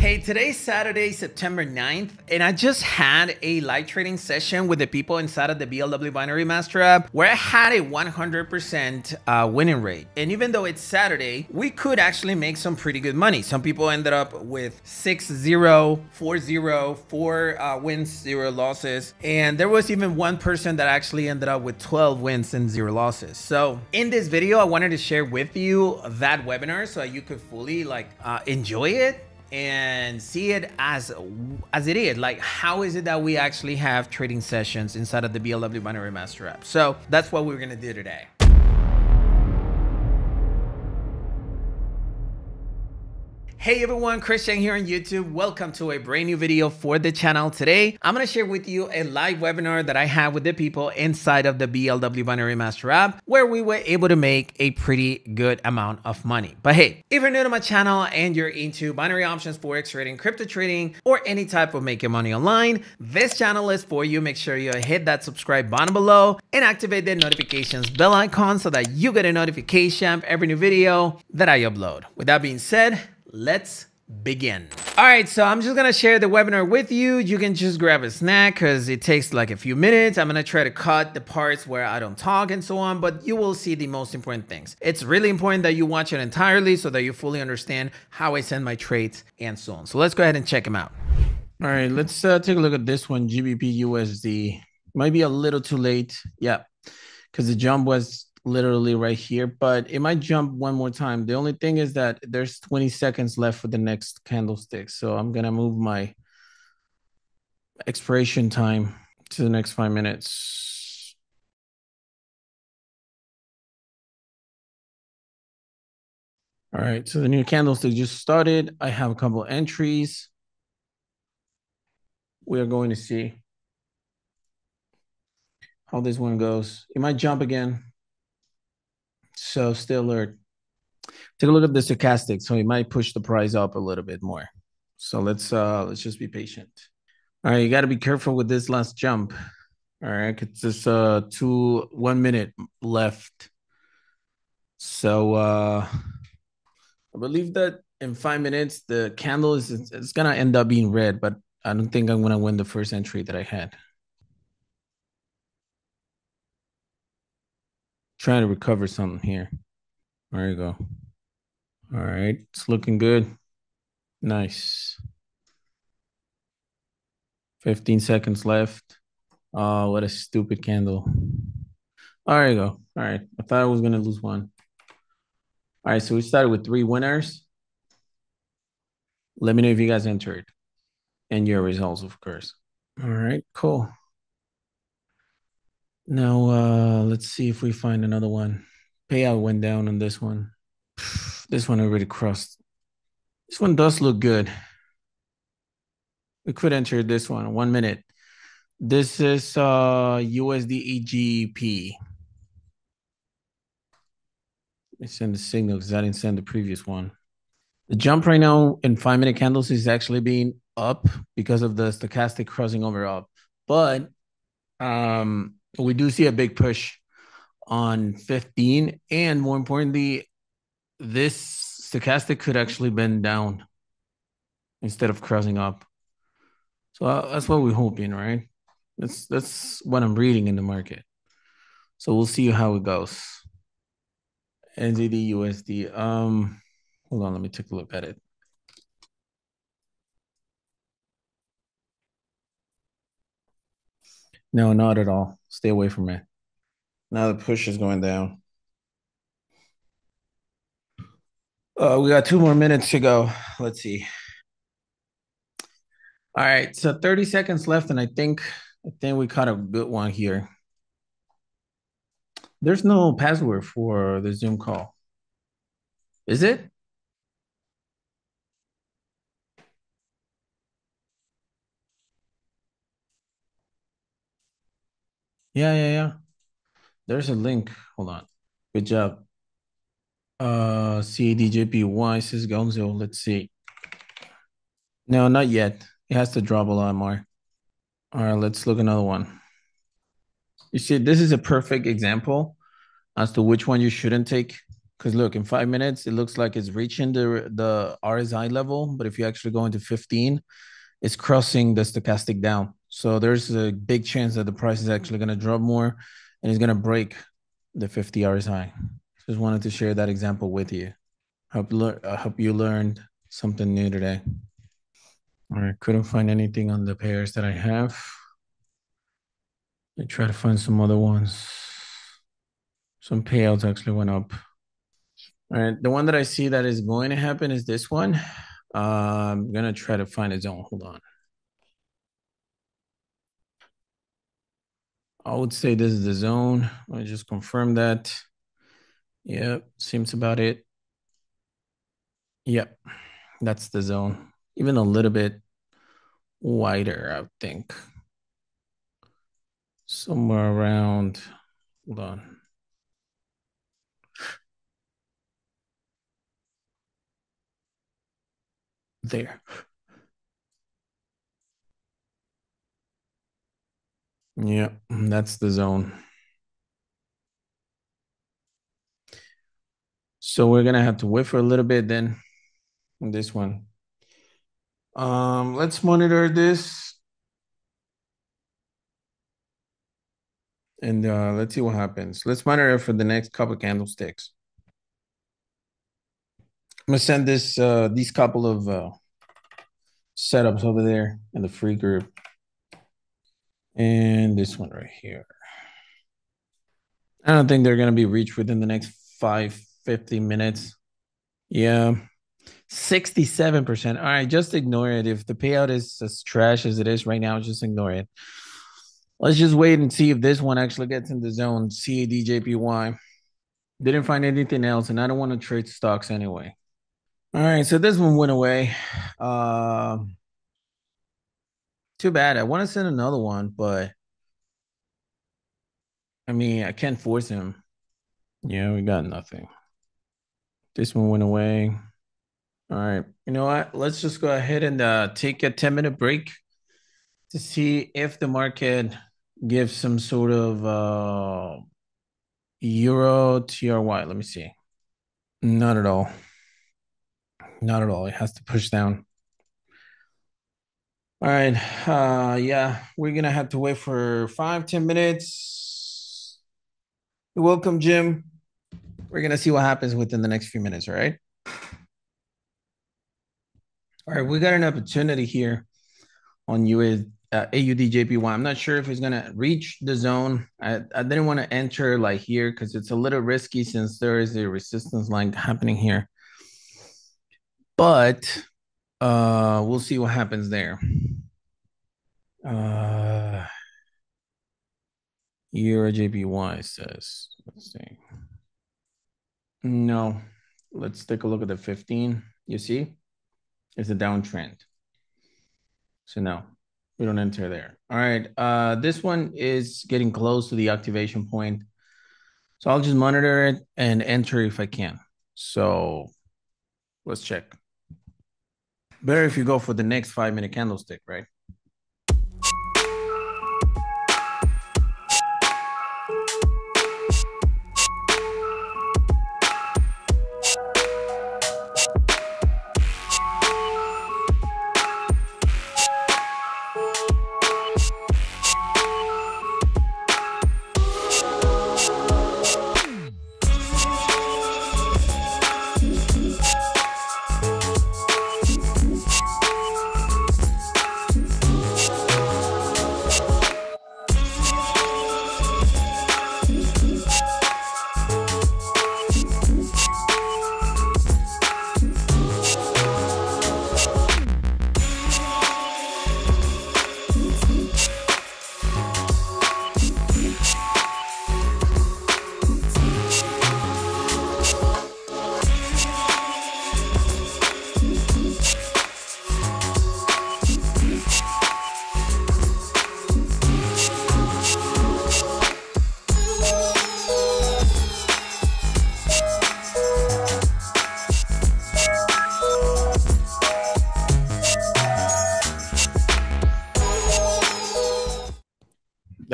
Hey, today's Saturday, September 9th, and I just had a live trading session with the people inside of the BLW Binary Master app where I had a 100% uh, winning rate. And even though it's Saturday, we could actually make some pretty good money. Some people ended up with 6 0, 4 0, 4 uh, wins, 0 losses. And there was even one person that actually ended up with 12 wins and 0 losses. So in this video, I wanted to share with you that webinar so you could fully like uh, enjoy it and see it as as it is. Like how is it that we actually have trading sessions inside of the blw binary master app? So that's what we're going to do today Hey everyone, Cristian here on YouTube. Welcome to a brand new video for the channel. Today, I'm gonna share with you a live webinar that I have with the people inside of the BLW Binary Master app, where we were able to make a pretty good amount of money. But hey, if you're new to my channel and you're into binary options, forex trading, crypto trading, or any type of making money online, this channel is for you. Make sure you hit that subscribe button below and activate the notifications bell icon so that you get a notification of every new video that I upload. With that being said, let's begin. All right, so I'm just gonna share the webinar with you. You can just grab a snack because it takes like a few minutes. I'm gonna try to cut the parts where I don't talk and so on, but you will see the most important things. It's really important that you watch it entirely so that you fully understand how I send my trades and so on. So let's go ahead and check them out. All right, let's uh, take a look at this one, GBP USD. Might be a little too late. Yeah, because the jump was literally right here, but it might jump one more time. The only thing is that there's 20 seconds left for the next candlestick. So I'm going to move my expiration time to the next five minutes. All right, so the new candlestick just started. I have a couple entries. We are going to see how this one goes. It might jump again. So stay alert. Take a look at the stochastic. So it might push the price up a little bit more. So let's uh let's just be patient. All right, you got to be careful with this last jump. All right, it's just uh two one minute left. So uh I believe that in five minutes the candle is it's gonna end up being red, but I don't think I'm gonna win the first entry that I had. Trying to recover something here. There you go. All right, it's looking good. Nice. 15 seconds left. Oh, what a stupid candle. There you go. All right, I thought I was going to lose one. All right, so we started with three winners. Let me know if you guys entered and your results, of course. All right, cool. Now, uh, let's see if we find another one. Payout went down on this one. This one already crossed. This one does look good. We could enter this one. One minute. This is uh USD EGP. Let me send the signal because I didn't send the previous one. The jump right now in five minute candles is actually being up because of the stochastic crossing over up. But um we do see a big push on 15 and more importantly this stochastic could actually bend down instead of crossing up. So uh, that's what we're hoping right? That's that's what i'm reading in the market. So we'll see how it goes. Nzd usd um hold on let me take a look at it. No not at all Stay away from it. Now the push is going down. Uh, we got two more minutes to go. Let's see. All right, so 30 seconds left, and I think I think we caught a good one here. There's no password for the Zoom call. Is it? Yeah, yeah, yeah. There's a link. Hold on. Good job. Uh, CADJP1 says Gonzo. Let's see. No, not yet. It has to drop a lot more. All right, let's look another one. You see, this is a perfect example as to which one you shouldn't take Because look, in five minutes, it looks like it's reaching the the RSI level, but if you actually go into 15, it's crossing the stochastic down. So there's a big chance that the price is actually going to drop more and it's going to break the 50 RSI. Just wanted to share that example with you. Hope, I hope you learned something new today. Right, couldn't find anything on the pairs that I have. I try to find some other ones. Some payouts actually went up. All right, the one that I see that is going to happen is this one. Uh, I'm gonna try to find a zone. Hold on. I would say this is the zone. I just confirm that. Yep, seems about it. Yep, that's the zone. Even a little bit wider, I think. Somewhere around, hold on. There. Yeah, that's the zone. So we're gonna have to wait for a little bit then on this one. Um, let's monitor this. And uh, let's see what happens. Let's monitor for the next couple of candlesticks. I'm gonna send this uh, these couple of uh, setups over there in the free group. And this one right here. I don't think they're gonna be reached within the next five, 50 minutes. Yeah. 67%. All right, just ignore it. If the payout is as trash as it is right now, just ignore it. Let's just wait and see if this one actually gets in the zone. CADJPY. Didn't find anything else, and I don't want to trade stocks anyway. All right, so this one went away. Uh, too bad. I want to send another one, but I mean, I can't force him. Yeah, we got nothing. This one went away. All right. You know what? Let's just go ahead and uh, take a 10 minute break to see if the market gives some sort of uh, euro TRY. Let me see. Not at all. Not at all. It has to push down. All right. Uh, yeah, we're to have to wait for five, 10 minutes. Welcome, Jim. We're to see what happens within the next few minutes. All right. All right, we got an opportunity here on US, uh, AUDJPY. I'm not sure if it's to reach the zone. I, I didn't want to enter like here because it's a little risky since there is a resistance line happening here. But uh, we'll see what happens there. Uh, Euro JPY says, let's see. No, let's take a look at the 15. You see? It's a downtrend. So no, we don't enter there. All right. Uh, this one is getting close to the activation point. So I'll just monitor it and enter if I can. So let's check. Better if you go for the next five minute candlestick, right?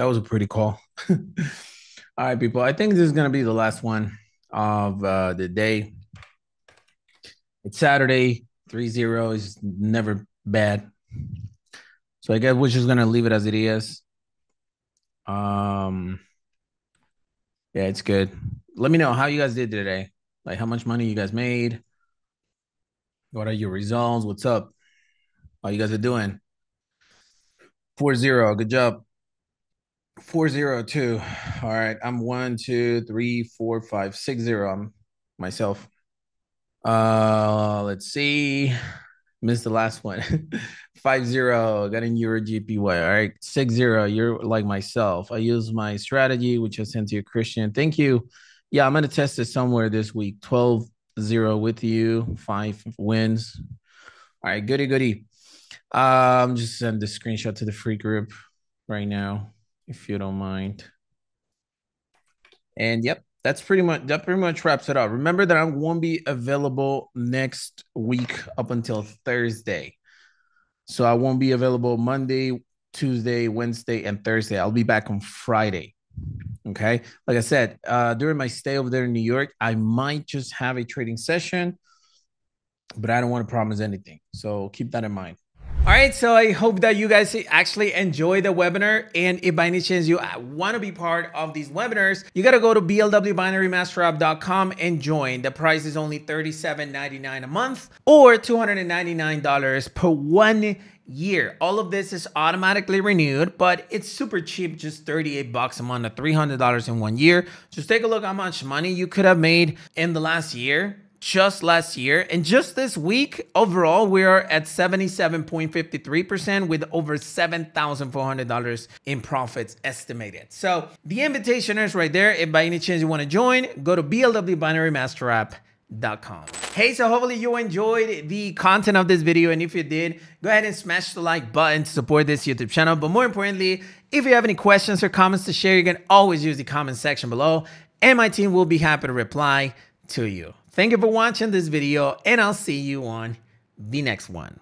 Was a pretty call. All right, people. I think this is gonna be the last one. of uh, the day. It's Saturday. 3-0 is never bad. So I guess we're just gonna leave it as it is. Um yeah, it's good. Let me know how you guys did today. Like how much money you guys made. What are your results? What's up? How you guys are doing? 4-0. Good job. 402. All right. I'm one, two, three, four, five, six zero. I'm myself. Uh let's see. Missed the last one. Five zero. Got in Euro JPY. All right. Six zero. You're like myself. I use my strategy, which I sent to you, Cristian. Thank you. Yeah, I'm gonna test it somewhere this week. 12 0 with you. Five wins. All right, goody goody. Um, just send the screenshot to the free group right now, if you don't mind. And yep, that's pretty much that pretty much wraps it up. Remember that I won't be available next week up until Thursday. So I won't be available Monday, Tuesday, Wednesday, and Thursday. I'll be back on Friday. Okay. Like I said, uh, during my stay over there in New York, I might just have a trading session, but I don't want to promise anything. So keep that in mind. All right, so I hope that you guys actually enjoy the webinar. And if by any chance you uh, want to be part of these webinars, you got to go to blwbinarymasterApp.com and join. The price is only $37.99 a month or $299 per one year. All of this is automatically renewed, but it's super cheap, just 38 bucks a month or $300 in one year. Just take a look how much money you could have made in the last year just last year. And just this week, overall, we are at 77.53% with over $7,400 in profits estimated. So the invitation is right there. If by any chance you want to join, go to blwbinarymasterapp.com. Hey, so hopefully you enjoyed the content of this video. And if you did, go ahead and smash the like button to support this YouTube channel. But more importantly, if you have any questions or comments to share, you can always use the comment section below and my team will be happy to reply to you. Thank you for watching this video and I'll see you on the next one.